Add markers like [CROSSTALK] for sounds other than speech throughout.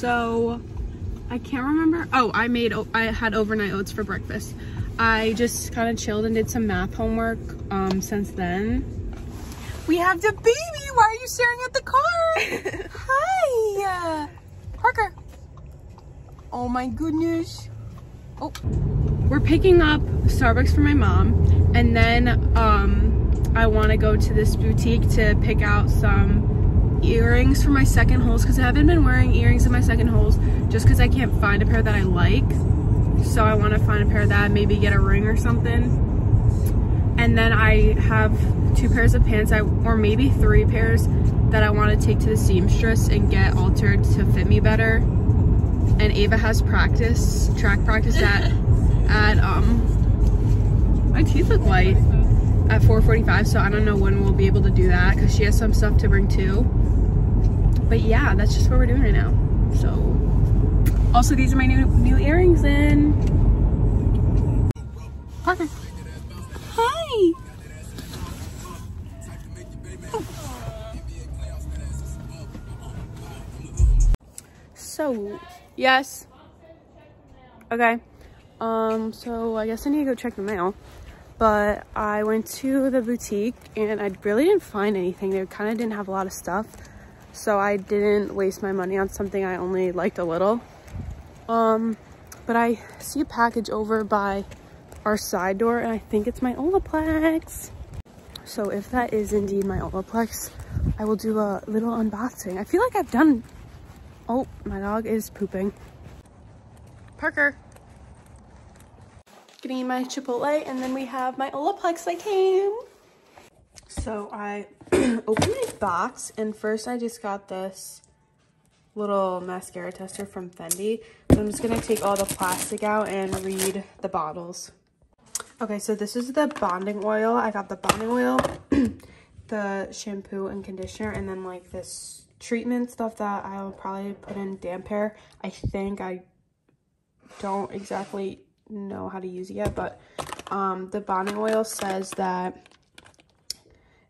So I can't remember. Oh, I made, I had overnight oats for breakfast. I just kind of chilled and did some math homework um, since then. We have the baby. Why are you staring at the car? [LAUGHS] Hi. Parker. Oh my goodness. Oh. We're picking up Starbucks for my mom and then um, I want to go to this boutique to pick out some earrings for my second holes because I haven't been wearing earrings in my second holes just because I can't find a pair that I like. So I want to find a pair that, maybe get a ring or something. And then I have two pairs of pants, I, or maybe three pairs that I want to take to the seamstress and get altered to fit me better. And Ava has practice, track practice at, [LAUGHS] at um, my teeth look white at 4.45, so I don't know when we'll be able to do that because she has some stuff to bring too. But yeah, that's just what we're doing right now. So, also these are my new, new earrings in. Parker. Hi. So, yes. Okay. Um, so I guess I need to go check the mail. But I went to the boutique and I really didn't find anything. They kind of didn't have a lot of stuff. So I didn't waste my money on something I only liked a little. Um, but I see a package over by our side door and I think it's my Olaplex. So if that is indeed my Olaplex, I will do a little unboxing. I feel like I've done, oh, my dog is pooping. Parker. Getting my Chipotle and then we have my Olaplex that came. So I [CLEARS THROAT] opened my box and first I just got this little mascara tester from Fendi. So I'm just gonna take all the plastic out and read the bottles. Okay, so this is the bonding oil. I got the bonding oil, [CLEARS THROAT] the shampoo and conditioner, and then like this treatment stuff that I'll probably put in damp hair. I think I don't exactly know how to use it yet, but um, the bonding oil says that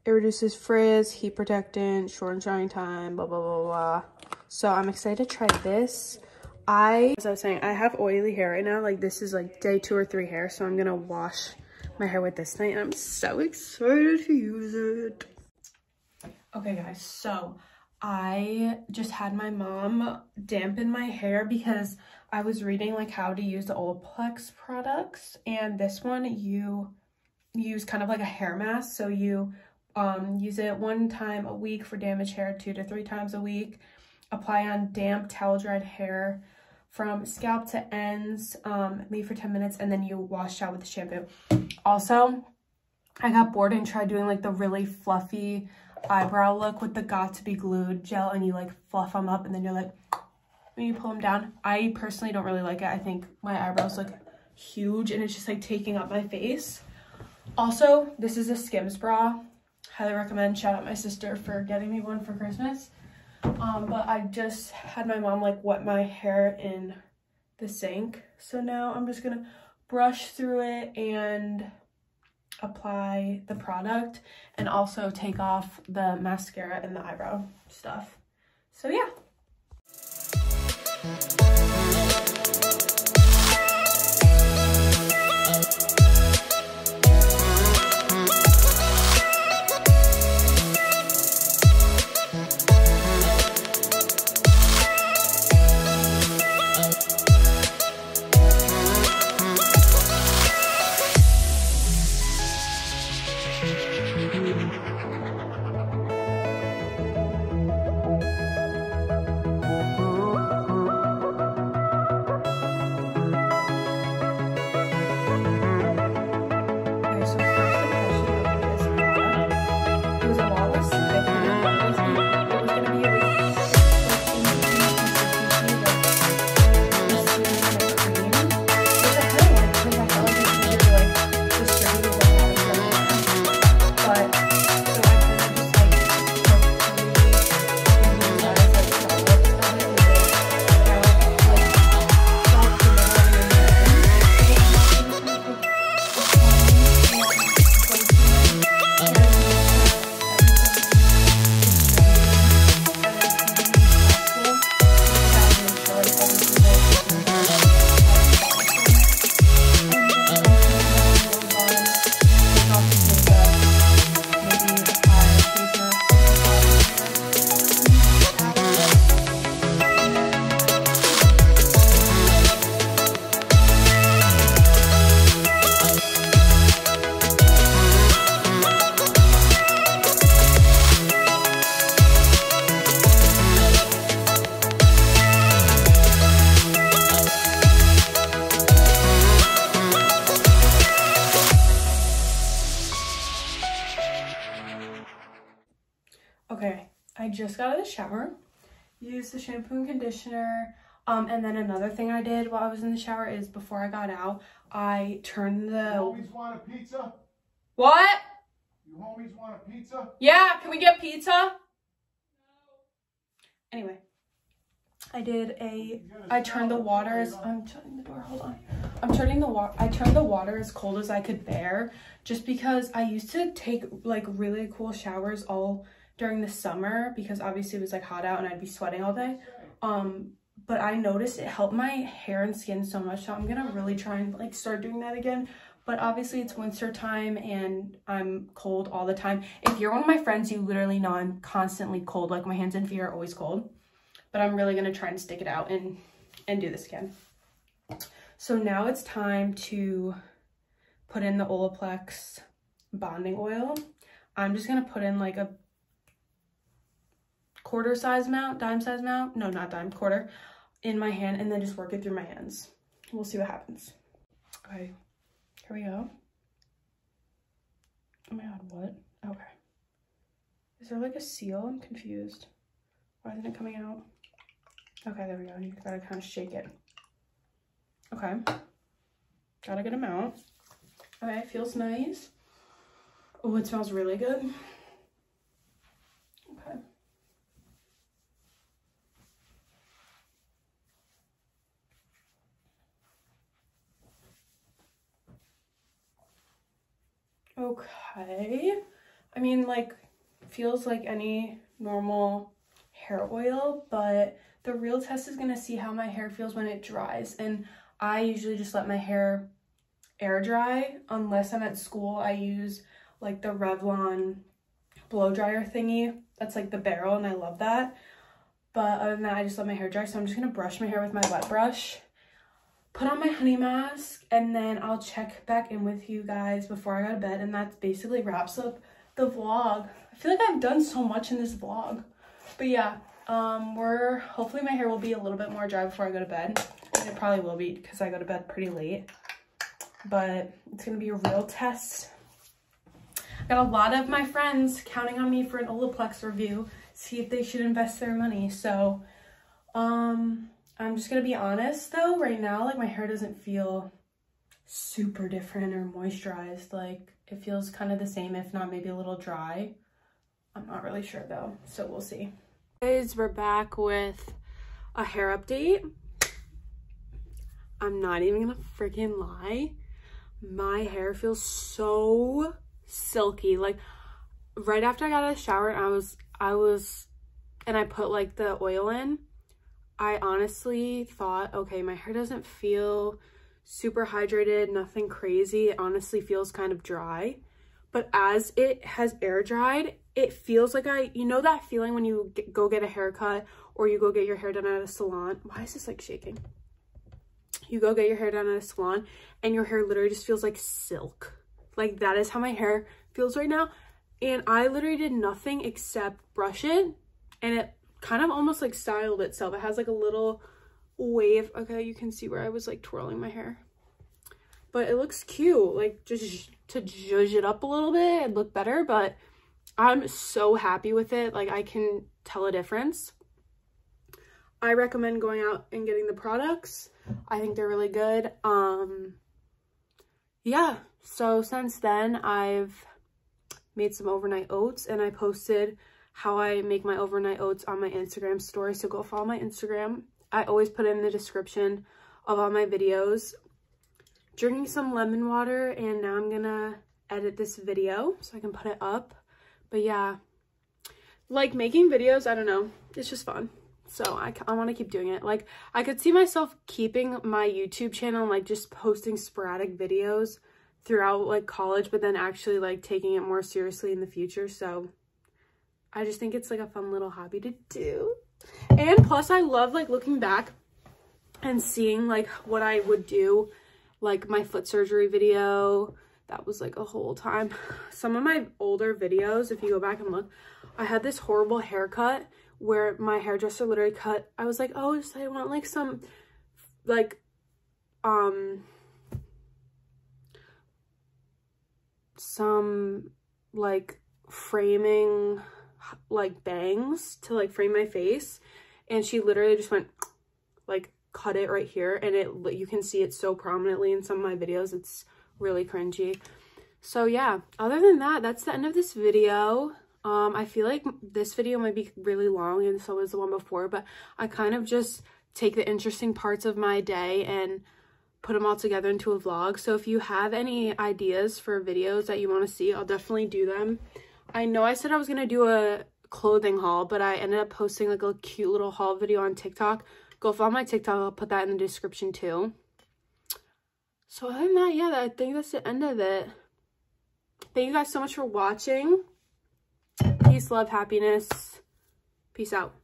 it reduces frizz, heat protectant, short drying time, blah, blah, blah, blah. So I'm excited to try this. I, as I was saying, I have oily hair right now. Like this is like day two or three hair. So I'm to wash my hair with this tonight. And I'm so excited to use it. Okay guys, so I just had my mom dampen my hair because I was reading like how to use the Olaplex products. And this one you use kind of like a hair mask. So you um, use it one time a week for damaged hair, two to three times a week. Apply on damp towel dried hair from scalp to ends, um, leave for 10 minutes, and then you wash out with shampoo. Also, I got bored and tried doing like the really fluffy eyebrow look with the Got2b Glued gel, and you like fluff them up, and then you're like, when you pull them down. I personally don't really like it. I think my eyebrows look huge, and it's just like taking up my face. Also, this is a Skims bra. Highly recommend. Shout out my sister for getting me one for Christmas. Um, but I just had my mom like wet my hair in the sink. So now I'm just gonna brush through it and apply the product and also take off the mascara and the eyebrow stuff. So yeah. Just got out of the shower, used the shampoo and conditioner. Um, and then another thing I did while I was in the shower is before I got out, I turned the... homies want a pizza? What? You homies want a pizza? Yeah, can we get pizza? Anyway, I did a, I turned the water as, I'm shutting the door, hold on. I'm turning the water, I turned the water as cold as I could bear just because I used to take like really cool showers all during the summer because obviously it was like hot out and I'd be sweating all day. Um, but I noticed it helped my hair and skin so much. So I'm gonna really try and like start doing that again. But obviously it's winter time and I'm cold all the time. If you're one of my friends, you literally know I'm constantly cold. Like my hands and feet are always cold. But I'm really gonna try and stick it out and, and do this again. So now it's time to put in the Olaplex bonding oil. I'm just gonna put in like a quarter size mount, dime size mount, no, not dime, quarter, in my hand and then just work it through my hands. We'll see what happens. Okay, here we go. Oh my god, what? Okay. Is there like a seal? I'm confused. Why isn't it coming out? Okay, there we go. You gotta kind of shake it. Okay. Got a good amount. Okay, feels nice. Oh, it smells really good. Okay. Okay. I mean, like, feels like any normal hair oil, but the real test is to see how my hair feels when it dries. And I usually just let my hair air dry unless I'm at school. I use like the Revlon blow dryer thingy. That's like the barrel and I love that. But other than that, I just let my hair dry. So I'm just to brush my hair with my wet brush put on my honey mask and then I'll check back in with you guys before I go to bed and that basically wraps up the vlog. I feel like I've done so much in this vlog. But yeah, um, we're, hopefully my hair will be a little bit more dry before I go to bed. And it probably will be because I go to bed pretty late. But it's going to be a real test. I got a lot of my friends counting on me for an Olaplex review, see if they should invest their money. So, um, I'm just gonna be honest though, right now, like my hair doesn't feel super different or moisturized. Like it feels kind of the same, if not maybe a little dry. I'm not really sure though, so we'll see. Guys, we're back with a hair update. I'm not even gonna freaking lie. My hair feels so silky. Like right after I got out of the shower, and I was, I was, and I put like the oil in, I honestly thought, okay, my hair doesn't feel super hydrated, nothing crazy. It honestly feels kind of dry. But as it has air dried, it feels like I, you know that feeling when you get, go get a haircut or you go get your hair done at a salon? Why is this like shaking? You go get your hair done at a salon and your hair literally just feels like silk. Like that is how my hair feels right now. And I literally did nothing except brush it and it kind of almost like styled itself. It has like a little wave. Okay, you can see where I was like twirling my hair. But it looks cute. Like just to judge it up a little bit and look better. But I'm so happy with it. Like I can tell a difference. I recommend going out and getting the products. I think they're really good. Um, yeah, so since then I've made some overnight oats and I posted how I make my overnight oats on my Instagram story. So go follow my Instagram. I always put in the description of all my videos. Drinking some lemon water and now I'm gonna edit this video so I can put it up. But yeah, like making videos, I don't know, it's just fun. So I, I want to keep doing it. Like I could see myself keeping my YouTube channel like just posting sporadic videos throughout like college, but then actually like taking it more seriously in the future. So I just think it's like a fun little hobby to do. And plus I love like looking back and seeing like what I would do, like my foot surgery video. That was like a whole time. Some of my older videos, if you go back and look, I had this horrible haircut where my hairdresser literally cut. I was like, oh, I want like some like, um, some like framing like bangs to like frame my face. And she literally just went like cut it right here. And it you can see it so prominently in some of my videos. It's really cringy. So yeah. Other than that that's the end of this video. Um i feel like this video might be really long and so was the one before but i kind of just take the interesting parts of my day and put them all together into a vlog. So if you have any ideas for videos that you want to see i'll definitely do them i know i said i was going to do a clothing haul but i ended up posting like a cute little haul video on tiktok. Go follow my tiktok i'll put that in the description too. So other than that yeah i think that's the end of it. Thank you guys so much for watching. Peace love happiness. Peace out